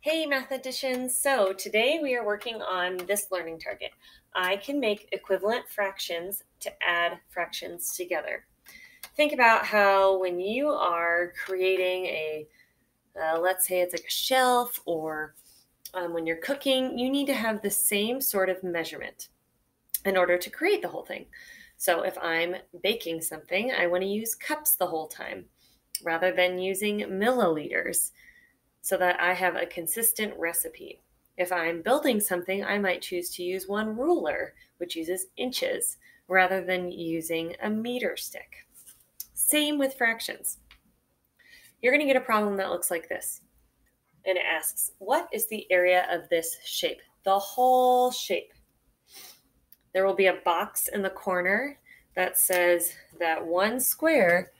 Hey mathematicians! So today we are working on this learning target. I can make equivalent fractions to add fractions together. Think about how when you are creating a, uh, let's say it's like a shelf or um, when you're cooking, you need to have the same sort of measurement in order to create the whole thing. So if I'm baking something, I want to use cups the whole time rather than using milliliters so that I have a consistent recipe. If I'm building something, I might choose to use one ruler, which uses inches, rather than using a meter stick. Same with fractions. You're going to get a problem that looks like this. And it asks, what is the area of this shape? The whole shape. There will be a box in the corner that says that one square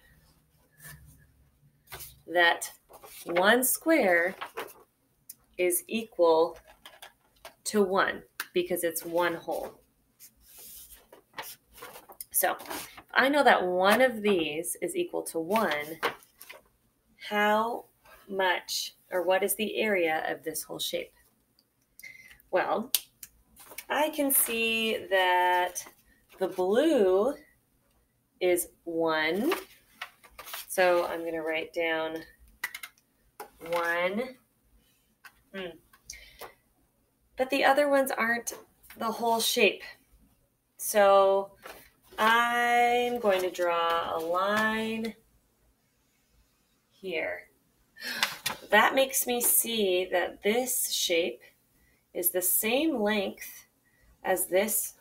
that one square is equal to one because it's one whole. So I know that one of these is equal to one. How much or what is the area of this whole shape? Well, I can see that the blue is one. So I'm going to write down one. Hmm. But the other ones aren't the whole shape. So I'm going to draw a line here. That makes me see that this shape is the same length as this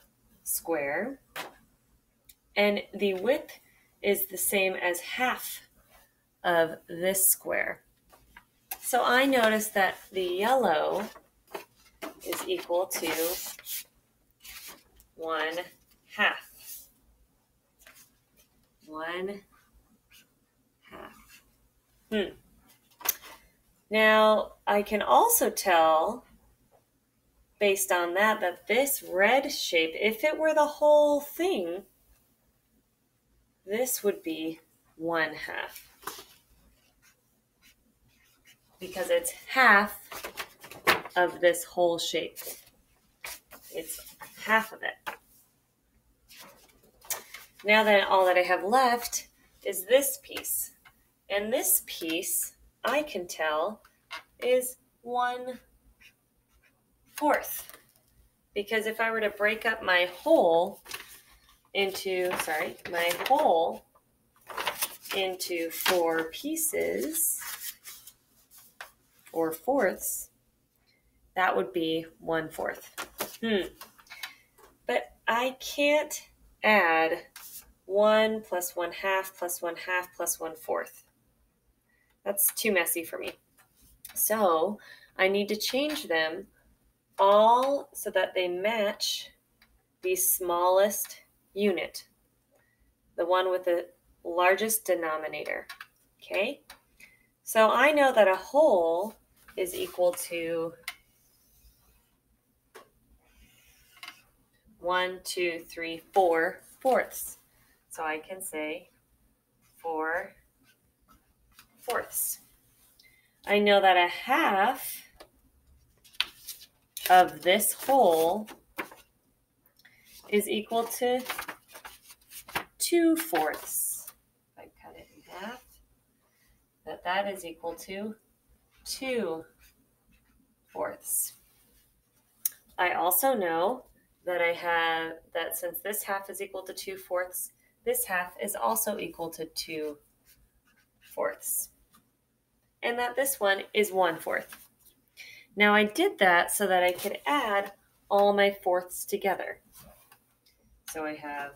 square, and the width is the same as half of this square. So I notice that the yellow is equal to 1 half. 1 half. Hmm. Now, I can also tell, based on that, that this red shape, if it were the whole thing, this would be 1 half because it's half of this whole shape. It's half of it. Now then, all that I have left is this piece. And this piece, I can tell, is one fourth. Because if I were to break up my whole into, sorry, my whole into four pieces, or fourths, that would be one fourth. Hmm. But I can't add one plus one half plus one half plus one fourth. That's too messy for me. So I need to change them all so that they match the smallest unit, the one with the largest denominator. Okay? So I know that a whole is equal to one, two, three, four fourths. So I can say four fourths. I know that a half of this whole is equal to two fourths. If I cut it in half, that that is equal to 2 fourths. I also know that I have that since this half is equal to 2 fourths, this half is also equal to 2 fourths. And that this one is one fourth. Now I did that so that I could add all my fourths together. So I have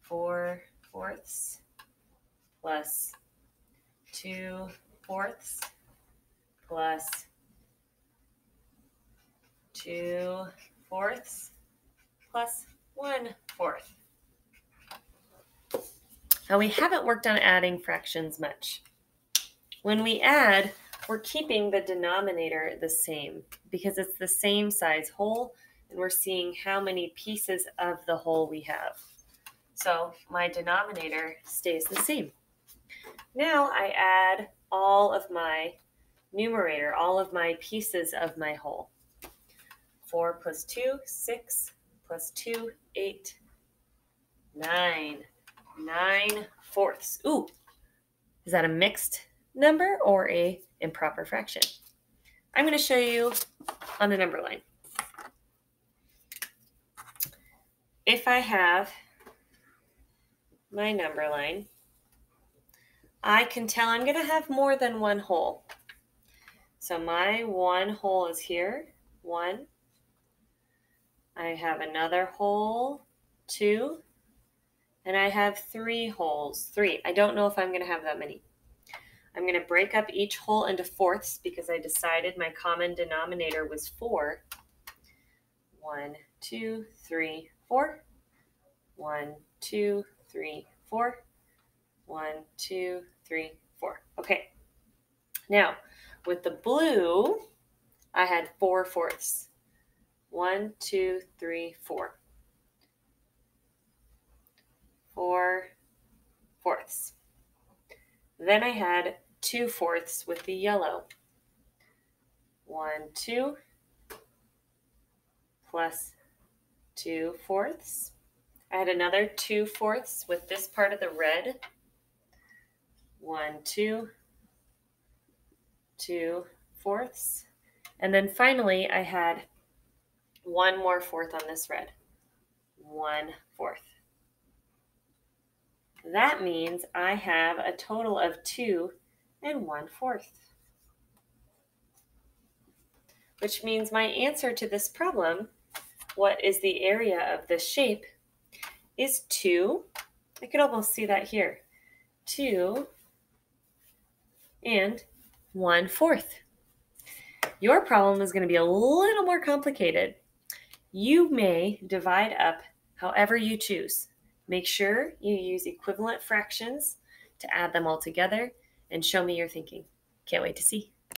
4 fourths plus 2 fourths plus 2 fourths plus 1 fourth. Now we haven't worked on adding fractions much. When we add, we're keeping the denominator the same because it's the same size whole and we're seeing how many pieces of the whole we have. So my denominator stays the same. Now I add all of my numerator, all of my pieces of my whole. 4 plus 2, 6 plus 2, 8, 9. 9 fourths. Ooh, is that a mixed number or a improper fraction? I'm going to show you on the number line. If I have my number line, I can tell I'm going to have more than one whole. So my one whole is here, one. I have another whole, two. And I have three wholes, three. I don't know if I'm going to have that many. I'm going to break up each whole into fourths because I decided my common denominator was four. One, two, three, four. One, two, three, four. One, two, three, four. Okay. Now, with the blue, I had four fourths. One, two, three, four. Four fourths. Then I had two fourths with the yellow. One, two, plus two fourths. I had another two fourths with this part of the red. One, two, two fourths. And then finally, I had one more fourth on this red. One fourth. That means I have a total of two and one fourth. Which means my answer to this problem, what is the area of this shape, is two. I could almost see that here. Two and one fourth. Your problem is going to be a little more complicated. You may divide up however you choose. Make sure you use equivalent fractions to add them all together and show me your thinking. Can't wait to see.